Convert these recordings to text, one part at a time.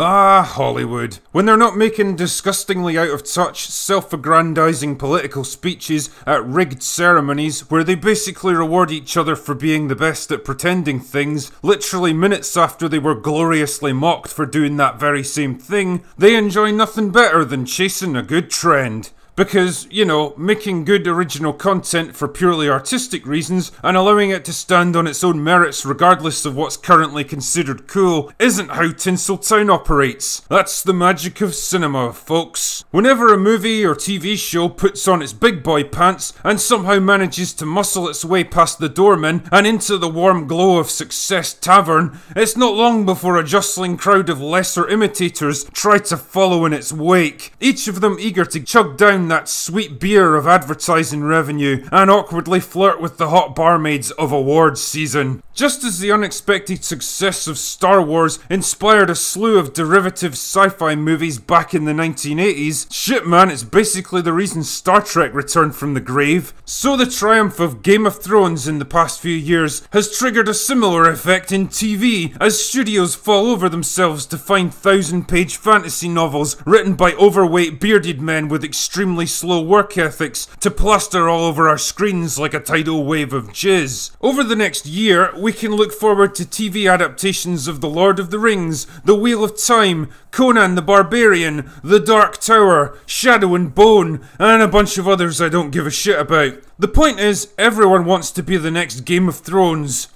Ah, Hollywood. When they're not making disgustingly out of touch, self aggrandizing political speeches at rigged ceremonies where they basically reward each other for being the best at pretending things, literally minutes after they were gloriously mocked for doing that very same thing, they enjoy nothing better than chasing a good trend. Because, you know, making good original content for purely artistic reasons and allowing it to stand on its own merits regardless of what's currently considered cool isn't how Tinseltown operates. That's the magic of cinema, folks. Whenever a movie or TV show puts on its big boy pants and somehow manages to muscle its way past the doorman and into the warm glow of Success Tavern, it's not long before a jostling crowd of lesser imitators try to follow in its wake, each of them eager to chug down that sweet beer of advertising revenue and awkwardly flirt with the hot barmaids of awards season. Just as the unexpected success of Star Wars inspired a slew of derivative sci fi movies back in the 1980s, shit man, it's basically the reason Star Trek returned from the grave. So the triumph of Game of Thrones in the past few years has triggered a similar effect in TV as studios fall over themselves to find thousand page fantasy novels written by overweight bearded men with extremely slow work ethics to plaster all over our screens like a tidal wave of jizz. Over the next year, we can look forward to TV adaptations of The Lord of the Rings, The Wheel of Time, Conan the Barbarian, The Dark Tower, Shadow and Bone, and a bunch of others I don't give a shit about. The point is, everyone wants to be the next Game of Thrones.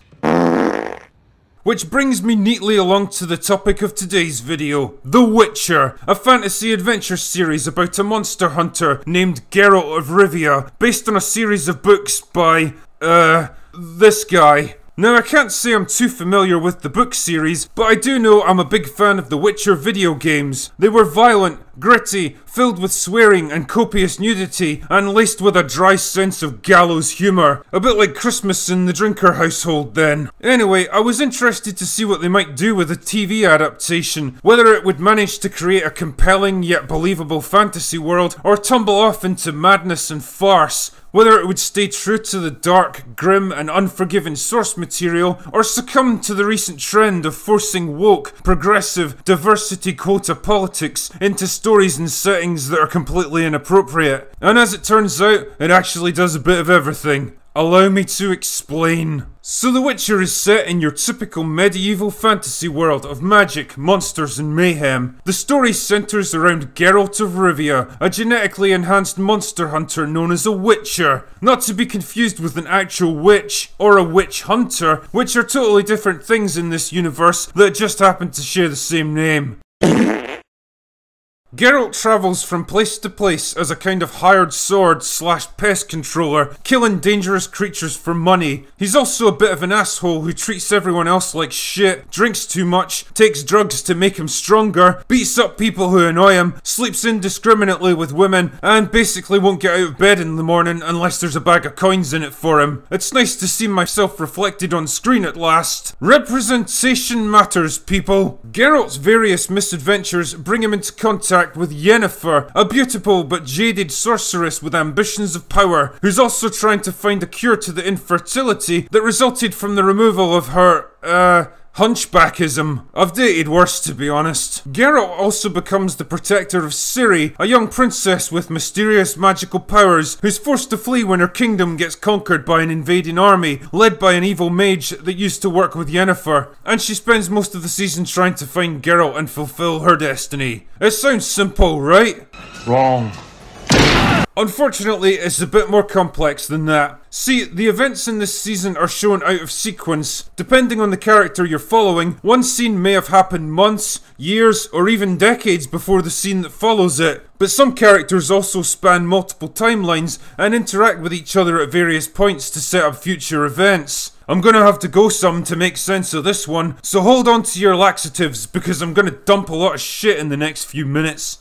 Which brings me neatly along to the topic of today's video, The Witcher, a fantasy adventure series about a monster hunter named Geralt of Rivia, based on a series of books by, uh, this guy. Now, I can't say I'm too familiar with the book series, but I do know I'm a big fan of the Witcher video games. They were violent, gritty, filled with swearing and copious nudity, and laced with a dry sense of gallows humour. A bit like Christmas in the Drinker household then. Anyway, I was interested to see what they might do with a TV adaptation, whether it would manage to create a compelling yet believable fantasy world, or tumble off into madness and farce. Whether it would stay true to the dark, grim, and unforgiving source material, or succumb to the recent trend of forcing woke, progressive, diversity quota politics into stories and settings that are completely inappropriate. And as it turns out, it actually does a bit of everything. Allow me to explain. So, The Witcher is set in your typical medieval fantasy world of magic, monsters, and mayhem. The story centers around Geralt of Rivia, a genetically enhanced monster hunter known as a Witcher. Not to be confused with an actual witch or a witch hunter, which are totally different things in this universe that just happen to share the same name. Geralt travels from place to place as a kind of hired sword slash pest controller, killing dangerous creatures for money. He's also a bit of an asshole who treats everyone else like shit, drinks too much, takes drugs to make him stronger, beats up people who annoy him, sleeps indiscriminately with women, and basically won't get out of bed in the morning unless there's a bag of coins in it for him. It's nice to see myself reflected on screen at last. Representation matters, people. Geralt's various misadventures bring him into contact with Yennefer, a beautiful but jaded sorceress with ambitions of power, who's also trying to find a cure to the infertility that resulted from the removal of her, uh, Hunchbackism. I've dated worse, to be honest. Geralt also becomes the protector of Ciri, a young princess with mysterious magical powers, who's forced to flee when her kingdom gets conquered by an invading army, led by an evil mage that used to work with Yennefer. And she spends most of the season trying to find Geralt and fulfill her destiny. It sounds simple, right? Wrong. Unfortunately, it's a bit more complex than that. See, the events in this season are shown out of sequence. Depending on the character you're following, one scene may have happened months, years, or even decades before the scene that follows it. But some characters also span multiple timelines and interact with each other at various points to set up future events. I'm gonna have to go some to make sense of this one, so hold on to your laxatives because I'm gonna dump a lot of shit in the next few minutes.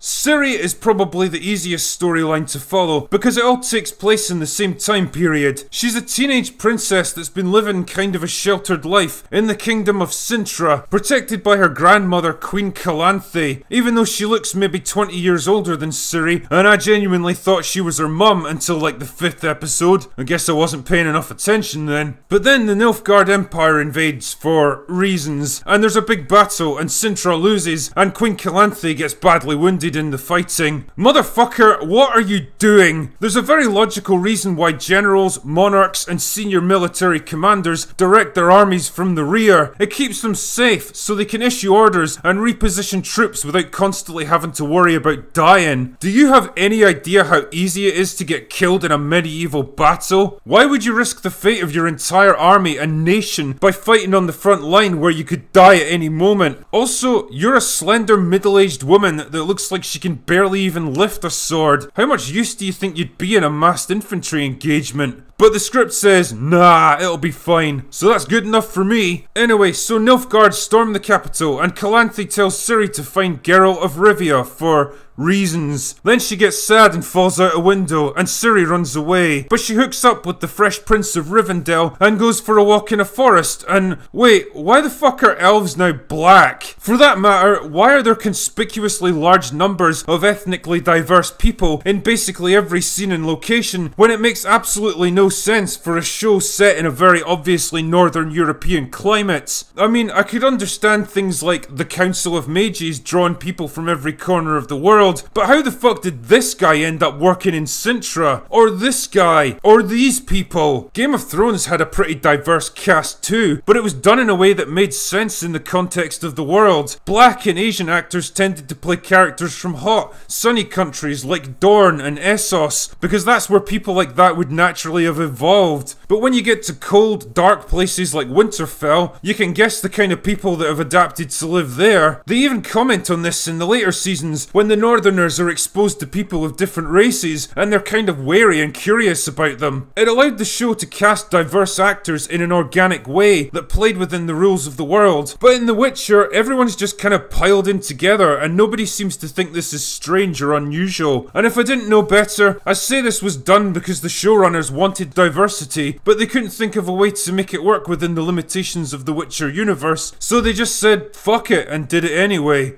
Ciri is probably the easiest storyline to follow because it all takes place in the same time period. She's a teenage princess that's been living kind of a sheltered life in the kingdom of Cintra, protected by her grandmother Queen Calanthe, even though she looks maybe 20 years older than Ciri, and I genuinely thought she was her mum until like the fifth episode. I guess I wasn't paying enough attention then. But then the Nilfgaard Empire invades for reasons, and there's a big battle, and Cintra loses, and Queen Calanthe gets badly wounded in the fighting. Motherfucker, what are you doing? There's a very logical reason why generals, monarchs, and senior military commanders direct their armies from the rear. It keeps them safe so they can issue orders and reposition troops without constantly having to worry about dying. Do you have any idea how easy it is to get killed in a medieval battle? Why would you risk the fate of your entire army and nation by fighting on the front line where you could die at any moment? Also, you're a slender middle-aged woman that looks like she can barely even lift a sword. How much use do you think you'd be in a massed infantry engagement? But the script says, nah, it'll be fine. So that's good enough for me. Anyway, so Nilfgaard storm the capital, and Calanthe tells Ciri to find Geralt of Rivia for reasons. Then she gets sad and falls out a window, and Ciri runs away. But she hooks up with the Fresh Prince of Rivendell and goes for a walk in a forest. And wait, why the fuck are elves now black? For that matter, why are there conspicuously large numbers of ethnically diverse people in basically every scene and location when it makes absolutely no sense for a show set in a very obviously northern European climate? I mean, I could understand things like the Council of Mages drawing people from every corner of the world. But how the fuck did this guy end up working in Cintra? Or this guy? Or these people? Game of Thrones had a pretty diverse cast too, but it was done in a way that made sense in the context of the world. Black and Asian actors tended to play characters from hot, sunny countries like Dorne and Essos, because that's where people like that would naturally have evolved. But when you get to cold, dark places like Winterfell, you can guess the kind of people that have adapted to live there. They even comment on this in the later seasons when the Northerners are exposed to people of different races and they're kind of wary and curious about them. It allowed the show to cast diverse actors in an organic way that played within the rules of the world. But in The Witcher, everyone's just kind of piled in together and nobody seems to think this is strange or unusual. And if I didn't know better, I'd say this was done because the showrunners wanted diversity, but they couldn't think of a way to make it work within the limitations of the Witcher universe, so they just said fuck it and did it anyway.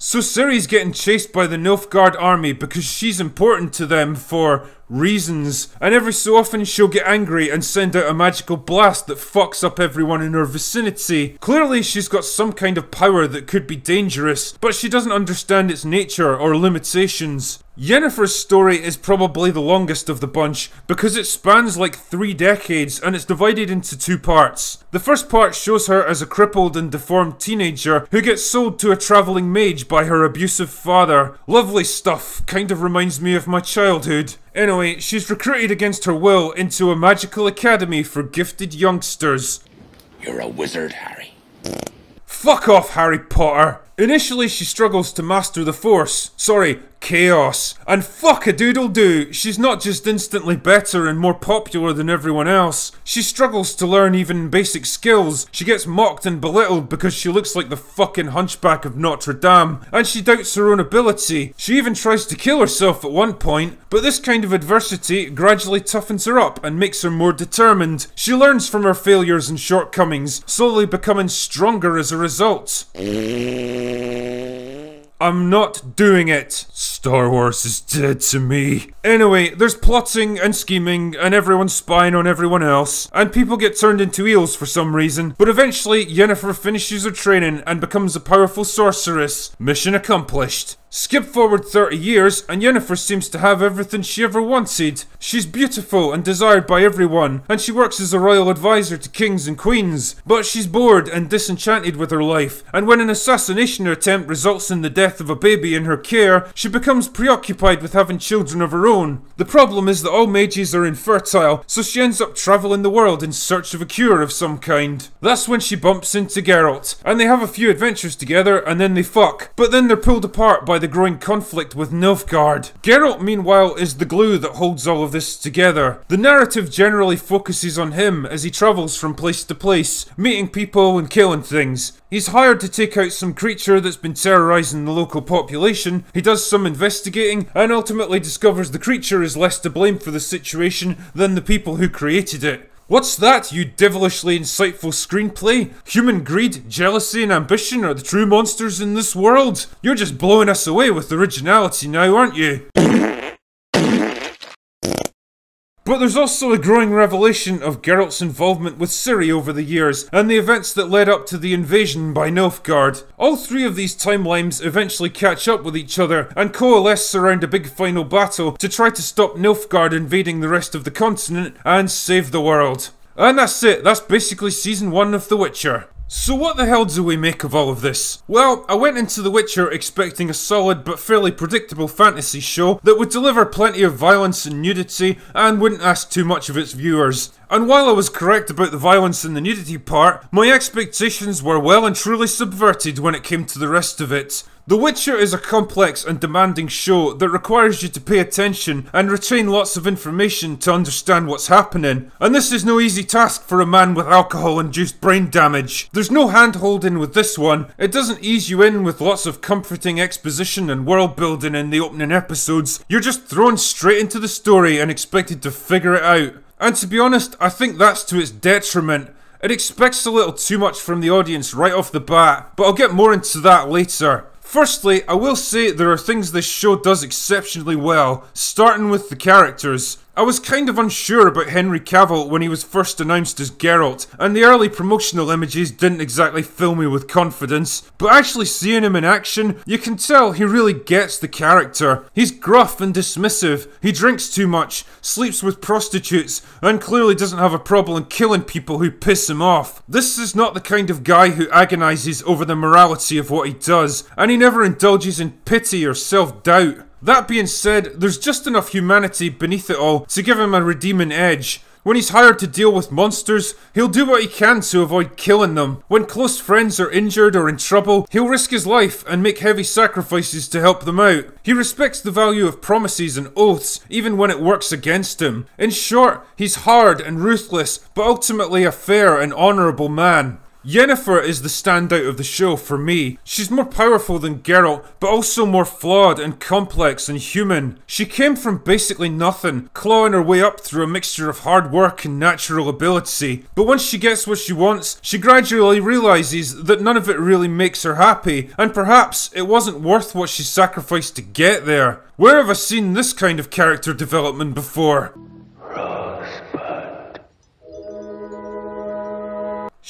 So Ciri's getting chased by the Nilfgaard army because she's important to them for reasons, and every so often she'll get angry and send out a magical blast that fucks up everyone in her vicinity. Clearly, she's got some kind of power that could be dangerous, but she doesn't understand its nature or limitations. Yennefer's story is probably the longest of the bunch because it spans like three decades and it's divided into two parts. The first part shows her as a crippled and deformed teenager who gets sold to a travelling mage by her abusive father. Lovely stuff, kind of reminds me of my childhood. Anyway, she's recruited against her will into a magical academy for gifted youngsters. You're a wizard, Harry. Fuck off, Harry Potter! Initially, she struggles to master the Force. Sorry, chaos. And fuck a doodle do, she's not just instantly better and more popular than everyone else. She struggles to learn even basic skills. She gets mocked and belittled because she looks like the fucking hunchback of Notre Dame. And she doubts her own ability. She even tries to kill herself at one point. But this kind of adversity gradually toughens her up and makes her more determined. She learns from her failures and shortcomings, slowly becoming stronger as a result. I'm not doing it. Star Wars is dead to me. Anyway, there's plotting and scheming, and everyone's spying on everyone else, and people get turned into eels for some reason, but eventually Yennefer finishes her training and becomes a powerful sorceress. Mission accomplished. Skip forward 30 years, and Yennefer seems to have everything she ever wanted. She's beautiful and desired by everyone, and she works as a royal advisor to kings and queens. But she's bored and disenchanted with her life, and when an assassination attempt results in the death of a baby in her care, she becomes preoccupied with having children of her own. The problem is that all mages are infertile, so she ends up traveling the world in search of a cure of some kind. That's when she bumps into Geralt, and they have a few adventures together, and then they fuck. But then they're pulled apart by by the growing conflict with Nilfgaard. Geralt, meanwhile, is the glue that holds all of this together. The narrative generally focuses on him as he travels from place to place, meeting people and killing things. He's hired to take out some creature that's been terrorizing the local population. He does some investigating and ultimately discovers the creature is less to blame for the situation than the people who created it. What's that, you devilishly insightful screenplay? Human greed, jealousy, and ambition are the true monsters in this world? You're just blowing us away with originality now, aren't you? But there's also a growing revelation of Geralt's involvement with Ciri over the years, and the events that led up to the invasion by Nilfgaard. All three of these timelines eventually catch up with each other, and coalesce around a big final battle to try to stop Nilfgaard invading the rest of the continent and save the world. And that's it, that's basically season 1 of The Witcher. So what the hell do we make of all of this? Well, I went into The Witcher expecting a solid but fairly predictable fantasy show that would deliver plenty of violence and nudity and wouldn't ask too much of its viewers. And while I was correct about the violence and the nudity part, my expectations were well and truly subverted when it came to the rest of it. The Witcher is a complex and demanding show that requires you to pay attention and retain lots of information to understand what's happening. And this is no easy task for a man with alcohol induced brain damage. There's no hand holding with this one. It doesn't ease you in with lots of comforting exposition and world building in the opening episodes. You're just thrown straight into the story and expected to figure it out. And to be honest, I think that's to its detriment. It expects a little too much from the audience right off the bat, but I'll get more into that later. Firstly, I will say there are things this show does exceptionally well, starting with the characters. I was kind of unsure about Henry Cavill when he was first announced as Geralt, and the early promotional images didn't exactly fill me with confidence. But actually seeing him in action, you can tell he really gets the character. He's gruff and dismissive, he drinks too much, sleeps with prostitutes, and clearly doesn't have a problem killing people who piss him off. This is not the kind of guy who agonizes over the morality of what he does, and he never indulges in pity or self doubt. That being said, there's just enough humanity beneath it all to give him a redeeming edge. When he's hired to deal with monsters, he'll do what he can to avoid killing them. When close friends are injured or in trouble, he'll risk his life and make heavy sacrifices to help them out. He respects the value of promises and oaths, even when it works against him. In short, he's hard and ruthless, but ultimately a fair and honourable man. Yennefer is the standout of the show for me. She's more powerful than Geralt, but also more flawed and complex and human. She came from basically nothing, clawing her way up through a mixture of hard work and natural ability. But once she gets what she wants, she gradually realizes that none of it really makes her happy, and perhaps it wasn't worth what she sacrificed to get there. Where have I seen this kind of character development before?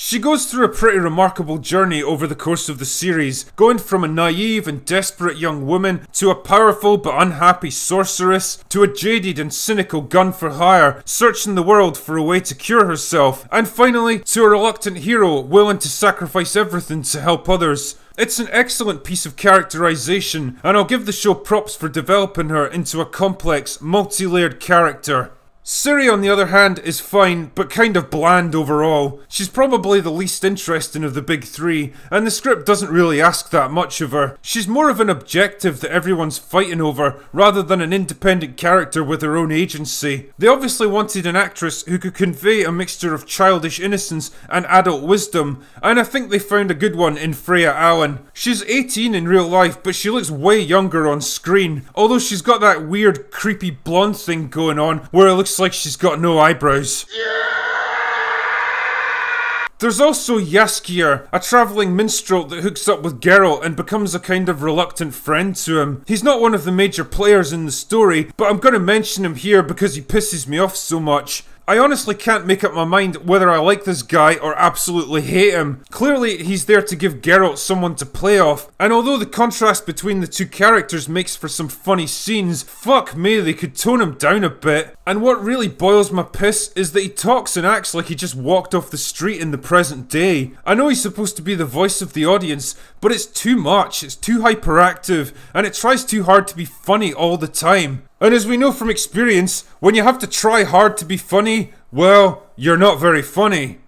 She goes through a pretty remarkable journey over the course of the series, going from a naive and desperate young woman to a powerful but unhappy sorceress to a jaded and cynical gun for hire, searching the world for a way to cure herself, and finally to a reluctant hero willing to sacrifice everything to help others. It's an excellent piece of characterization, and I'll give the show props for developing her into a complex, multi layered character. Ciri, on the other hand, is fine, but kind of bland overall. She's probably the least interesting of the big three, and the script doesn't really ask that much of her. She's more of an objective that everyone's fighting over, rather than an independent character with her own agency. They obviously wanted an actress who could convey a mixture of childish innocence and adult wisdom, and I think they found a good one in Freya Allan. She's 18 in real life, but she looks way younger on screen, although she's got that weird, creepy blonde thing going on, where it looks like she's got no eyebrows. There's also Jaskier, a travelling minstrel that hooks up with Geralt and becomes a kind of reluctant friend to him. He's not one of the major players in the story, but I'm gonna mention him here because he pisses me off so much. I honestly can't make up my mind whether I like this guy or absolutely hate him. Clearly, he's there to give Geralt someone to play off, and although the contrast between the two characters makes for some funny scenes, fuck me, they could tone him down a bit. And what really boils my piss is that he talks and acts like he just walked off the street in the present day. I know he's supposed to be the voice of the audience, but it's too much, it's too hyperactive, and it tries too hard to be funny all the time. And as we know from experience, when you have to try hard to be funny, well, you're not very funny.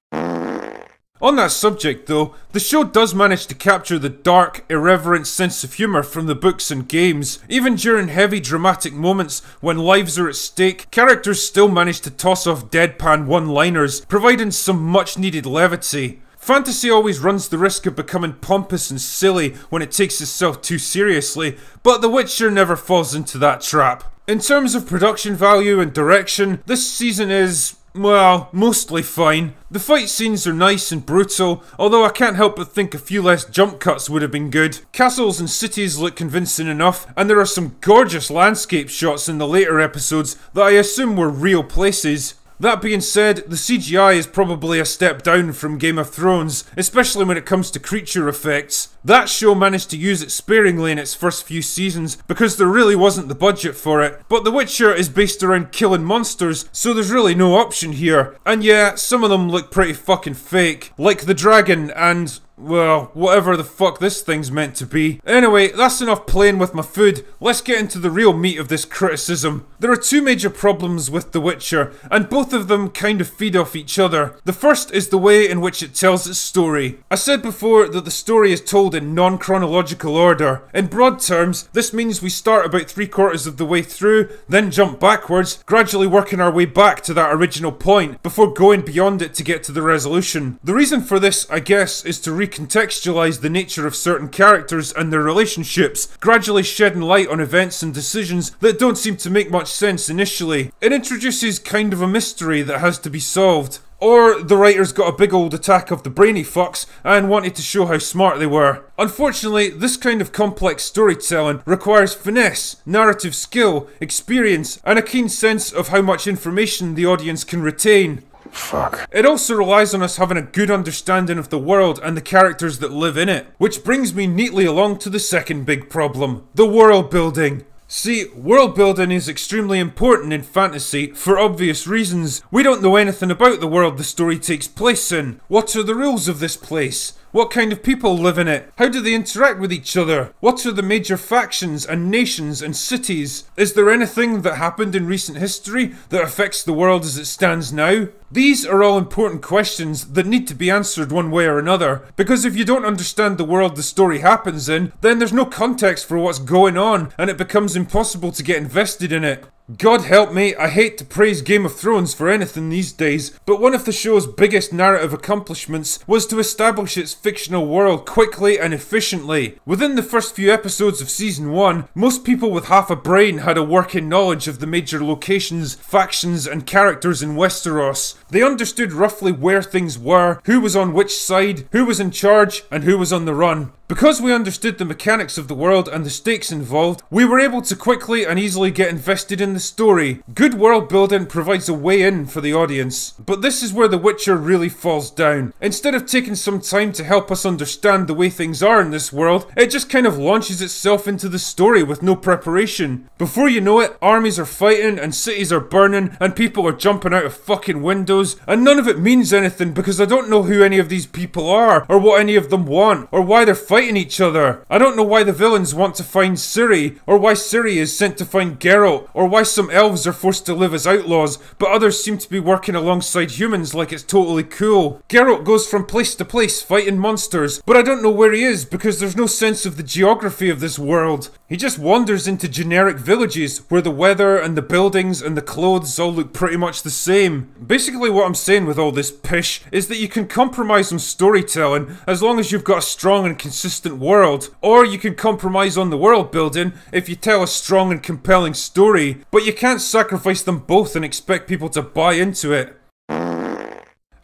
On that subject, though, the show does manage to capture the dark, irreverent sense of humour from the books and games. Even during heavy dramatic moments when lives are at stake, characters still manage to toss off deadpan one liners, providing some much needed levity. Fantasy always runs the risk of becoming pompous and silly when it takes itself too seriously, but The Witcher never falls into that trap. In terms of production value and direction, this season is, well, mostly fine. The fight scenes are nice and brutal, although I can't help but think a few less jump cuts would have been good. Castles and cities look convincing enough, and there are some gorgeous landscape shots in the later episodes that I assume were real places. That being said, the CGI is probably a step down from Game of Thrones, especially when it comes to creature effects. That show managed to use it sparingly in its first few seasons because there really wasn't the budget for it. But The Witcher is based around killing monsters, so there's really no option here. And yeah, some of them look pretty fucking fake, like the dragon and well, whatever the fuck this thing's meant to be. Anyway, that's enough playing with my food. Let's get into the real meat of this criticism. There are two major problems with The Witcher, and both of them kind of feed off each other. The first is the way in which it tells its story. I said before that the story is told in non chronological order. In broad terms, this means we start about three quarters of the way through, then jump backwards, gradually working our way back to that original point before going beyond it to get to the resolution. The reason for this, I guess, is to recontextualize the nature of certain characters and their relationships, gradually shedding light on events and decisions that don't seem to make much sense initially. It introduces kind of a mystery that has to be solved. Or the writers got a big old attack of the brainy fucks and wanted to show how smart they were. Unfortunately, this kind of complex storytelling requires finesse, narrative skill, experience, and a keen sense of how much information the audience can retain. Fuck. It also relies on us having a good understanding of the world and the characters that live in it. Which brings me neatly along to the second big problem the world building. See, world building is extremely important in fantasy for obvious reasons. We don't know anything about the world the story takes place in. What are the rules of this place? What kind of people live in it? How do they interact with each other? What are the major factions and nations and cities? Is there anything that happened in recent history that affects the world as it stands now? These are all important questions that need to be answered one way or another, because if you don't understand the world the story happens in, then there's no context for what's going on, and it becomes impossible to get invested in it. God help me, I hate to praise Game of Thrones for anything these days, but one of the show's biggest narrative accomplishments was to establish its fictional world quickly and efficiently. Within the first few episodes of season 1, most people with half a brain had a working knowledge of the major locations, factions, and characters in Westeros. They understood roughly where things were, who was on which side, who was in charge, and who was on the run. Because we understood the mechanics of the world and the stakes involved, we were able to quickly and easily get invested in the story. Good world building provides a way in for the audience. But this is where The Witcher really falls down. Instead of taking some time to help us understand the way things are in this world, it just kind of launches itself into the story with no preparation. Before you know it, armies are fighting and cities are burning and people are jumping out of fucking windows, and none of it means anything because I don't know who any of these people are, or what any of them want, or why they're fighting fighting each other. I don't know why the villains want to find Ciri, or why Ciri is sent to find Geralt, or why some elves are forced to live as outlaws, but others seem to be working alongside humans like it's totally cool. Geralt goes from place to place fighting monsters, but I don't know where he is because there's no sense of the geography of this world. He just wanders into generic villages where the weather and the buildings and the clothes all look pretty much the same. Basically, what I'm saying with all this pish is that you can compromise on storytelling as long as you've got a strong and consistent consistent world, or you can compromise on the world building if you tell a strong and compelling story, but you can't sacrifice them both and expect people to buy into it.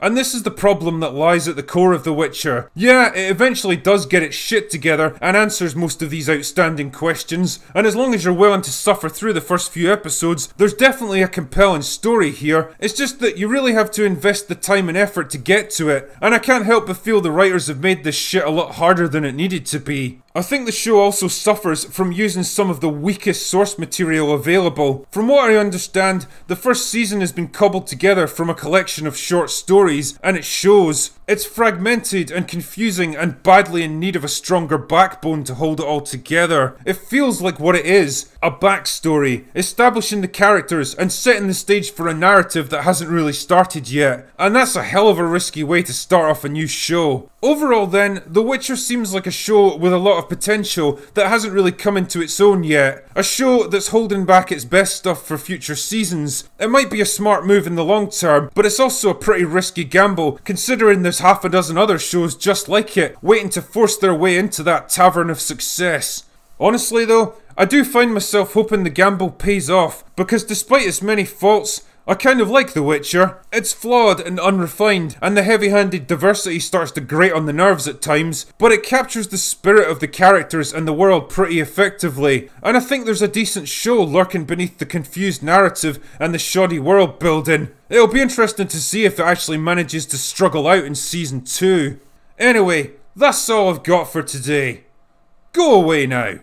And this is the problem that lies at the core of The Witcher. Yeah, it eventually does get its shit together and answers most of these outstanding questions, and as long as you're willing to suffer through the first few episodes, there's definitely a compelling story here. It's just that you really have to invest the time and effort to get to it, and I can't help but feel the writers have made this shit a lot harder than it needed to be. I think the show also suffers from using some of the weakest source material available. From what I understand, the first season has been cobbled together from a collection of short stories, and it shows. It's fragmented and confusing and badly in need of a stronger backbone to hold it all together. It feels like what it is a backstory, establishing the characters and setting the stage for a narrative that hasn't really started yet. And that's a hell of a risky way to start off a new show. Overall, then, The Witcher seems like a show with a lot of potential that hasn't really come into its own yet. A show that's holding back its best stuff for future seasons. It might be a smart move in the long term, but it's also a pretty risky gamble considering there's half a dozen other shows just like it waiting to force their way into that tavern of success. Honestly, though, I do find myself hoping the gamble pays off because despite its many faults, I kind of like The Witcher. It's flawed and unrefined, and the heavy handed diversity starts to grate on the nerves at times, but it captures the spirit of the characters and the world pretty effectively. And I think there's a decent show lurking beneath the confused narrative and the shoddy world building. It'll be interesting to see if it actually manages to struggle out in season 2. Anyway, that's all I've got for today. Go away now.